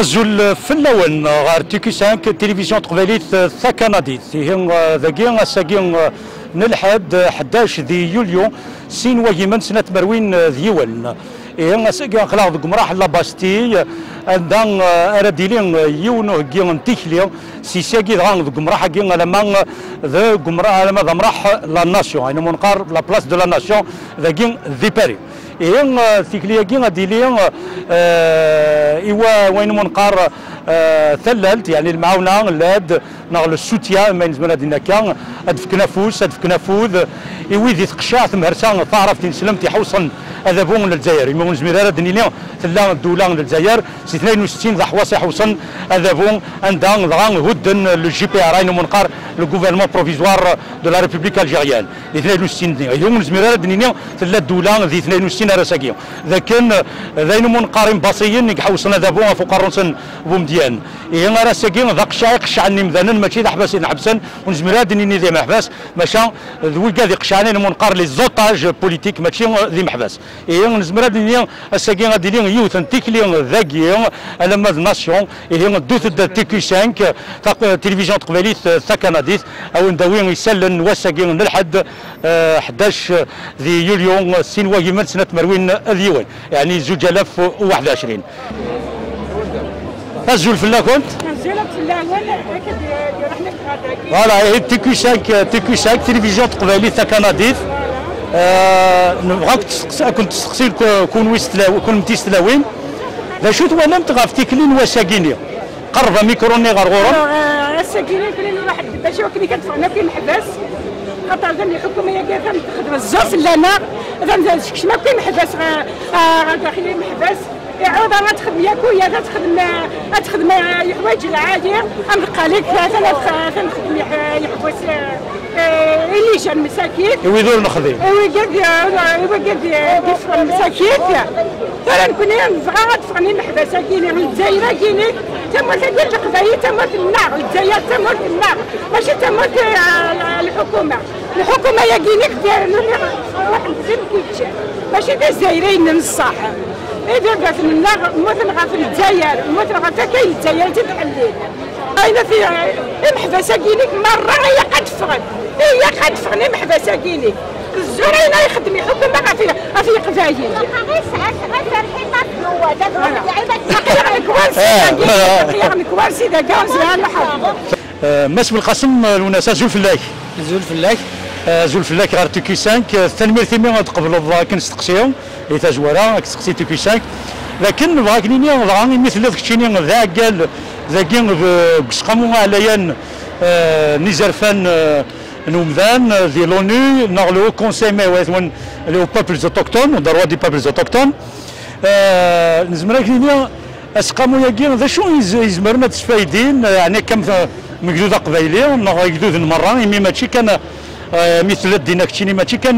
أزول في اللون غار تيكي 5 تلفزيون تقبليت ثكناديت هي ذاكي ساكي نلحد 11 ذي يوليو سين ويمن سنة مروين ديول إيه ساكي خلاص قمراح لا باستي عندنا أرديلين يونو جيون تيخلي سي ساكي دغان قمراح جيون لما ذا قمراح لما ذا مراح لا ناسيون. يعني منقار لا بلاس دو لا ناسيون ذا جين ذي باري. إيه تيكلياكي غادي لي إيوا وين منقار ثللت يعني المعاونة لاد نغل السوتيا ما نزمنا دينا كان ادفك نفوس ادفك نفوذ إيوي تقشع ثمهرسان تعرف تنسلم تيحوصن هذا بون للجزائر يمون زميرة دنيا ثلا الدولة للجزائر سي 62 ذا حواس يحوصن هذا بون عندها ضغان هدن لو جي بي ار. منقار لو غوفرنمون بروفيزوار دو لا ريبوبليك الجيريان 62 يوم زميرة دنيا ثلا الدولة ذي 62 راساكيا لكن ذين منقارين باصيين يحوصن هذا بون فوق الرنسن بومديان إيه راساكيا ذا قشع قشع النمذان ماشي ذا حباسين حبسن. ونزميرة دنيا ذي محباس ماشا ذوي قاعد قشعانين منقار لي زوتاج بوليتيك. ماشي ذي محباس إيه نزمر هاد النيا الساكي غادي لي يوث تيكلي ذاكي على ماد ناسيون إيه دوث تيكي 5 تلفزيون تقبليت ثا كنديس أو نداوي يسلن وساكي للحد 11 ذي يوليو سين واجي سنة مروين اليوان يعني زوج آلاف وواحد وعشرين. الزول فلا كنت؟ فوالا تيكي 5 تيكي 5 تلفزيون تقبليت ثا كنديس نبغاك كنت تسقسي كون ويستلاوي كون متيستلاوين لا شو وأنا متغاف تيكلين وساكيني قرب ميكروني غرغورة الساكيني كلين واحد باش كني كتفعنا في المحبس خاطر ذا الحكومة هي كيف تخدم الزوز لنا ذا ما كاين محبس داخلين المحبس يعود أنا تخدم يا كويا تخدم تخدم الحوايج العادية. نبقى لك ثلاث نخدم يحبس جا المساكين؟ ويدور نخدم وي قد وي قد كيف المساكين ترى نكون نبغى تفغني نحبس كاينين الجزائر كاينين تموت ديال القضايا تموت النار الجزائر تموت النار. ماشي تموت الحكومة. الحكومة يا كينيك داير واحد الزين كيتشا ماشي دا الجزائريين من الصح. إذا قالت لنا موت في الجزائر؟ موت غا كاين الجزائر تتحلل. أين في محبسة كينيك مرة هي قد فغن هي قد فغن محبسة كينيك الزرينة يخدم يحكم بقى في في. ساعات غير فرحين كوارسي دا كاوزي ما اسم القسم؟ الوناسة زول فلاك زول فلاك زول فلاك غير تيكي 5 التنمير ثمي قبل كنستقسيهم إذا زوارا كنستقسي تيكي 5 لكن بغاك نيني بغاني مثل ذاك تشيني ذا قال ذاكي قسقمو عليا نيزرفان نومذان دي لونو نغ لو كونسي مي لو بابلز اوتوكتون دروا دي بابلز اوتوكتون نزمرك نيني اسقامو ياكي ذا شو يزمرنا تسفايدين يعني كم مجدود قبايلي نغ يجدود المره مي ماشي كان مثل الدينا كتشيني ماشي كان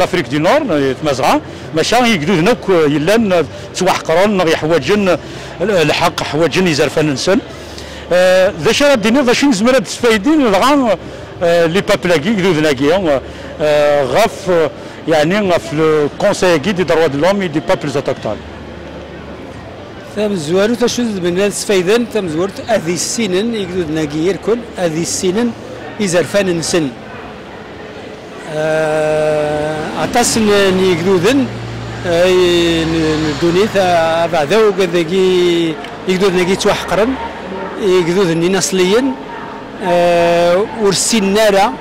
لافريك دي نور تمازغا ماشا يقدود نوك يلان توحقرون نغ يحواجن الحق حواجن يزرفان نسن ذا شرا ديني ذا شين زمرا تسفايدين الغان لي بابلاكي يقدود ناكي غاف يعني غاف لو كونساي دي دروا دو لومي دي بابلز اوتوكتون ثم زوارو تشوز من السفايدن ثم زوارت اذي السنن يقدود ناكي يركل اذي السنن يزرفان نسن عطاس نيقدودن دونيت بعدا وكذاكي يقدود ناقي توحقرن يقدود ني نصليا ورسين نارا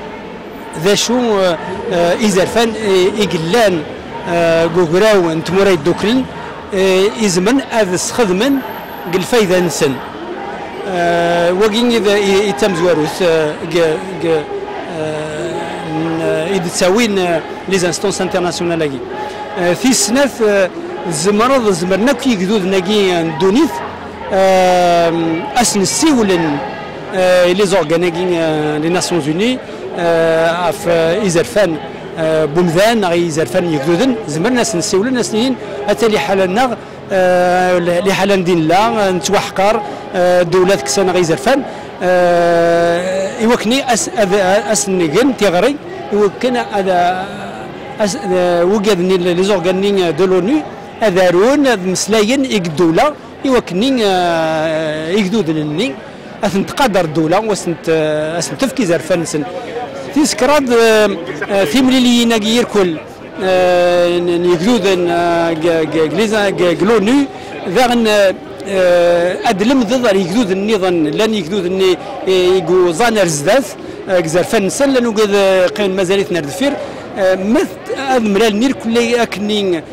ذا شو إزرفان إقلان قوقراو نتموري دوكلن إزمن هذا سخدمن قل فايدة نسن وقين إذا يتم زواروس إذا تساوين لي زانستونس انترناسيونال كي في سنة زمرض زمرنا كي يقدود ناقي دونيث أسن السيولن لي زورغانيكي لي ناسيونز اوني في إزرفان بومذان غي إزرفان يقدودن زمرنا أسن السيولن أسنين أتى لي حالنا لي حالن دين لا نتوحقر دولات كسان غي زرفان يوكني أس أسنجن تيغري يوكن هذا وجدني لي زورغاني دو لونو اذارون مسلاين الدولة يوكني يقدود لني اثن تقدر الدولة واسنت آه، اسن تفكي زرفان سن تيسكراد في مليلينا غير كل يقدود غليزا غلوني ذاغن ادلم ضد يقدود النظام لن يقدود اني يقو زانر زداث زرفان سن لأنه قد قيم مازالت نردفير مث مرال نير كل اكني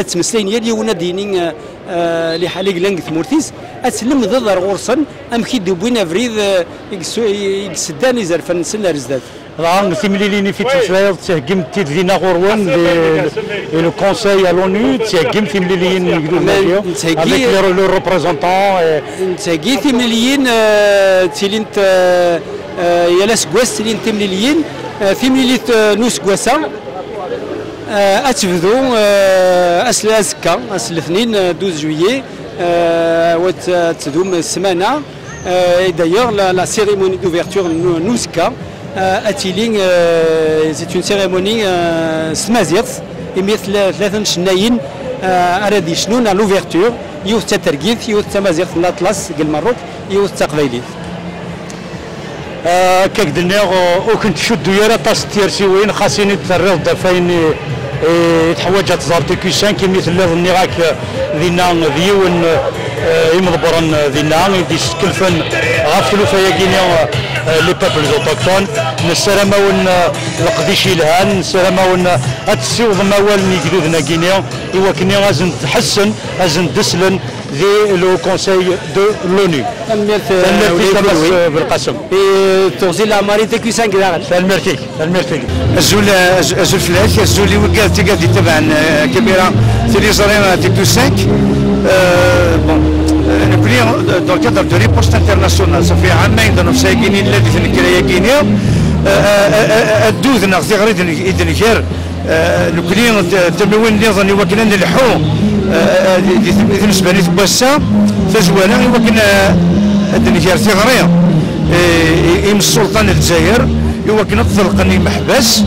أتمسلين يلي وناديني اللي حالي لانك ثمورتيس أسلم ضد غورسن أم كي دوبوين افريد يقسداني زرفان سن رزدات راه تيمليليني في تسلاير تهجم تيدينا غروان لو كونساي ا لونو تهجم يقولوا تهجي avec le représentant تهجي تيمليين تيلين يالاس كواس تيلين تيمليين ثيميليت نوس كواسا أتفذو أسل أزكا أسل الاثنين 12 جويي وتدوم السمانه d'ailleurs la, la cérémonie d'ouverture Nouska اتيلين سي اون سيريموني سمازيت يميت ثلاثة شناين ارادي شنو لوفيرتور يوث تترقيث يوث تمازيغ الاطلس قال مروك يوث تقبيليت كاك دنيا وكنت شدو يا طاس تيرسيوين خاصني تريض دفاين يتحوج تزارتي كيسان كيمي تلي ظني غاك ذينا ديون يمضبرن ذينا يدي سكلفن غافلو فيا كينيا لي بابلز أوتوكتون. نسلام ون القديش الهان نسلام ون اتسيوض موال نيكدو كينيا. إيوا كينيا ازن تحسن ازن دسلن ذي لو كونساي دو لوني تنمرتي بالقسم توزيل العماري تكوي سان كذا تنمرتي تنمرتي الزول الزول فلاش الزول اللي وقال تقال تبع كبيره تيلي زرينا تيكو 5 بون نبني دون كادر دو ريبوست انترناسيونال صافي عامين دونو سايقيني الذي تنكرا يقينيا الدوذ نغزي غريد إذن خير نكلين تموين نظني وكنا نلحو بالنسبة لي تبسا تزوانا وكنا الدنيا ثغريه إيم السلطان الجزائر يوكنا تطلقني محبس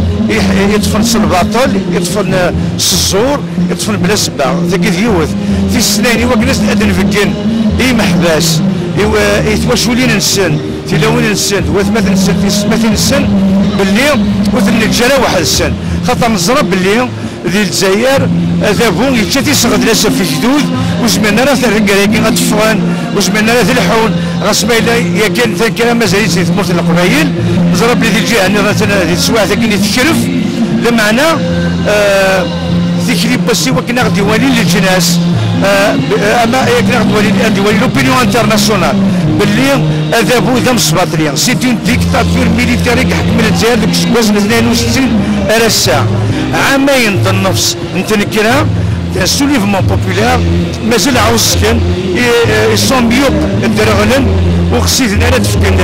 يدفن الباطل يدفن الزور يدفن بلا سبع. ذاك يوث. في السنين ادن في الجن إي محبس. يتوشولين السن تلاوين السن وثمثل السن في مثل السن باللي وثن الجلا واحد السن. خاطر نزرب باللي ذي الجزائر ذابون يتشاتي صغد لاسا في جدود وزمنا راه الرجال يكين غتفغان وزمنا راه الحون. غاسما إلا يا كان كلام مازال سي تموت القبايل زرب لي ذي الجهة ذي السواع ذاك تشرف. لمعنى آه ذكري بس وكنا غدي والي للجناس. آه أما غدي والي والي لوبينيون انترناسيونال باللي اذابو ذم سباطليا سي اون ديكتاتور ميليتاري حكم الجزائر ديك وزن 62 على الساعة عامين النفس. انت نكرا سوليفمون بوبولار مازال عاوز سكن يسون ميوب الدرغلن وخسيت راه تفكن.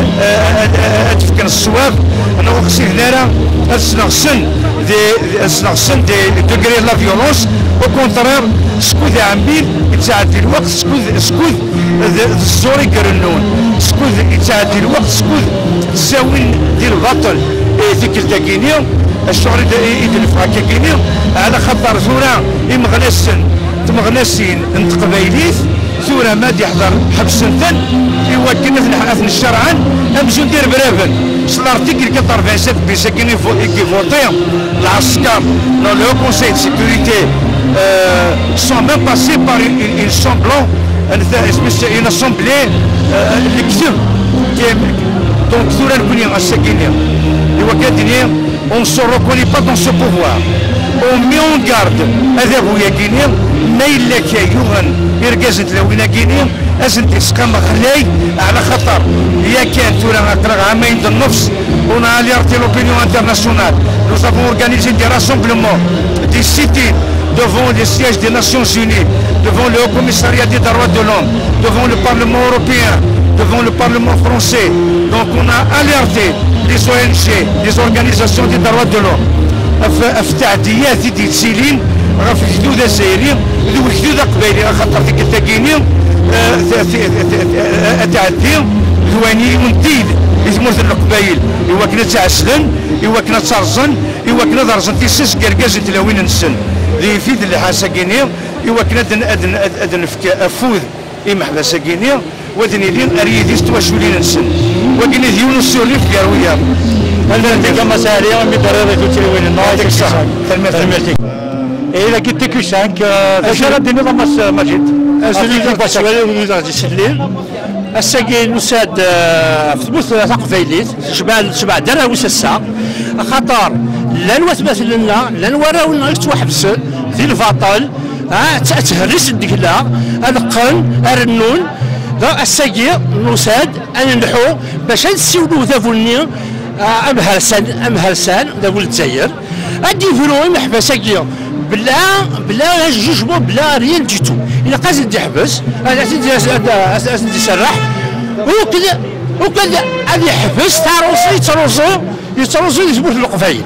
تفكن الصواب. أنا وخسيت راه اسنغسن دي اسنغسن دي دوغري لا فيولونس. أو كونترير سكوذ عميل يتعدي الوقت سكوذ سكوذ الزوري كرنون سكوذ يتعدي الوقت سكوذ الزاوين ديال البطل ذيك الداكينيو الشغل يدلف هكا كيني على خاطر ثورة يمغنسن تمغنسين انت قبايليث ثورة ما يحضر حبس ثن يوكلنا في الشرعا امشي ندير برافن سلارتيكل 87 بيساكن يفوتي العسكر. لو لو كونساي دو سيكوريتي سون ميم باسي بار اون سامبلون اون اسامبلي اللي كتب دونك ثورة نكوني الساكينية يوكلنا on ne se reconnaît pas dans ce pouvoir. On met en garde هذا بويا كيني ما إلا كي يوغن يرقزن تلاوينا كيني أزن تسقى مخلي على خطر يا كان تورا نقرا عامين النفس on a alerté l'opinion internationale nous avons organisé des rassemblements des sit-ins devant les sièges des Nations Unies devant le Haut Commissariat des droits de l'homme devant le Parlement européen devant le Parlement français. Donc on a alerté les ONG les organisations des droits de l'homme. في تعديات القبايل إوا كنا تعسلن إوا كنا ترزن إوا كنا درزن تيسس كركاز تلاوين نسن ذي فيد اللي حاسا كيني إوا كنا أدن أدن أدن أفوذ إما ودني لين أريدي ستواشولين السن وقني ديون السوري في قروية تلميرتك مسالية من ضرورة تشري الناس صح. تلميرتك إذا كنت كي 5 فشل الدنيا ضمس مجد السؤال غادي يسلم الساقي نساد في ثبوت تقفيليت شبع شبع دراويس الساق خاطر لا نوثبت لنا لا نوراو لنا يتوحبس في الفاطل. ها تهرس الدكلا القن الرنون الساقي نساد ان نحو باش نسيولو ذا فولني أم هرسان أم هرسان ذا ولد زاير أدي فلو محبا ساقي بلا بلا جوجمون بلا ريال دي تو. إلا قاز دي حبس اسندي سرح. وكذا وكذا هذه يحبس تاروسي يتروسو يتروسو يثبت القفايل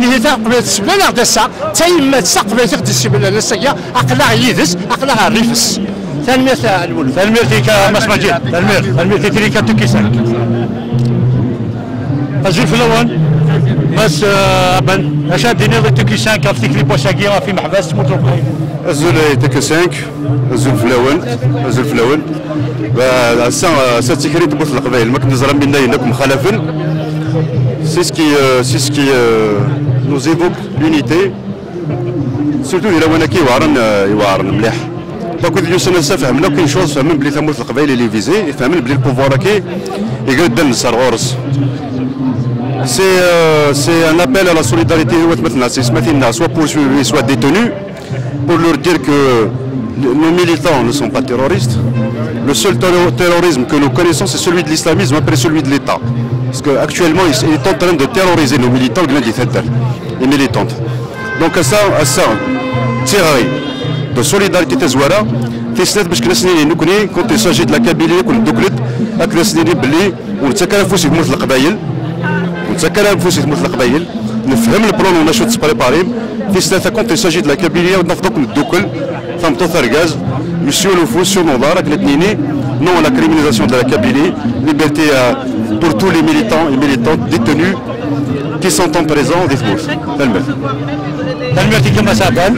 اللي تا قبل السبلة غدا الساق تا يما تساق قبل تاخد السبلة لساقيا اقلع يدس اقلع الريفس تلميرتك مس مجد تلمير تلميرتك تريكا تكي 5 أزول في الأول. بس أبن. أشاد ديني ضد تكي 5 أفتك لي بوشاكي في محبس. موتو الزول تك 5 الزول في الأول. الزول في الأول. هسا سا تيكري تبوت القبائل. ما كنا زرا منا ينكم خلفا سكي سي سكي نوز ايفوك لونيتي. سورتو إلى وأنا كيوعرن يوعرن مليح. دونك ذي يوسنا سا فهمنا كاين شوز فهمنا بلي ثموت القبائل اللي فيزي فهمنا بلي البوفوار كي يقعد النصر غورس C'est euh, c'est un appel à la solidarité مثلا c'est مثلا soit poursuivis soit détenus pour leur dire que nos militants ne sont pas terroristes. Le seul terro- terrorisme que nous connaissons, c'est celui de l'islamisme après celui de l'État. Parce qu'actuellement, il il est en train de terroriser nos militants, les militantes. Donc à ça, à ça, tiré de solidarité تزوارا تسند باش كنا سنين نكوني كنت يساجي de la Kabylie كنت دوكلت اكنا سنين بلي ونتسكر انفسي بموت القبايل ونتسكر انفسي بموت القبايل نفهم البلان ونشوف تسبريباري في ثلاثة كونت يساجي de la Kabylie ونفضوك ندوكل ثم ثرقاز يسيو نفوس سيو مبارك الاثنين non à la criminalisation de la Kabylie, liberté euh, pour tous les militants et militantes détenus qui sont en présent des Thelmet. تلميرتك مسابن